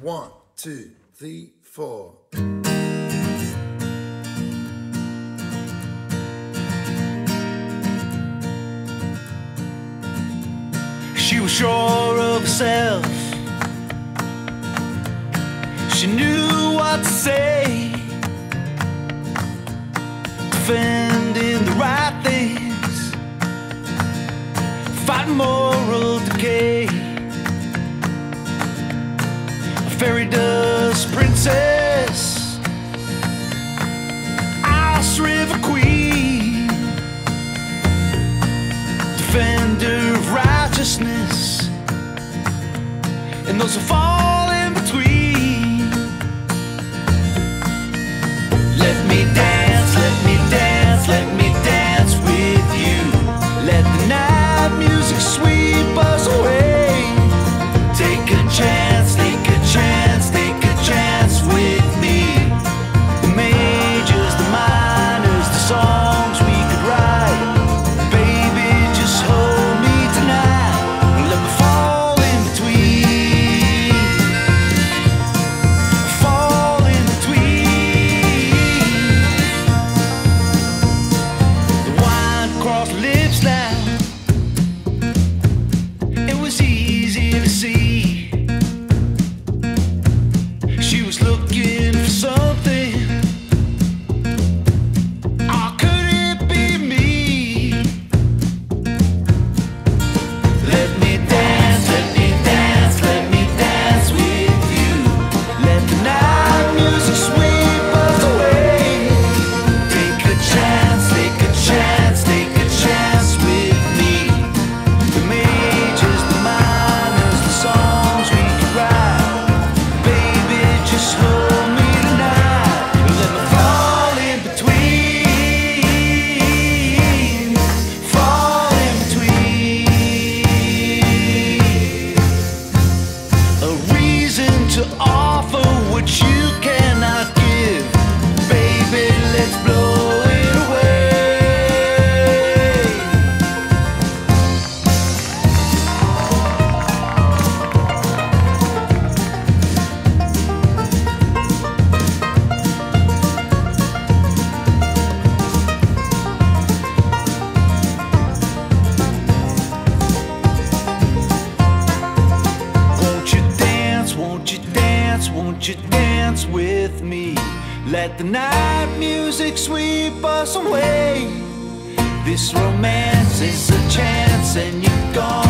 One, two, three, four. She was sure of herself. She knew what to say. Defending the right things. Fighting moral decay fairy dust princess, ice river queen, defender of righteousness, and those who fall. looking won't you dance with me? Let the night music sweep us away. This romance is a chance, and you're gone.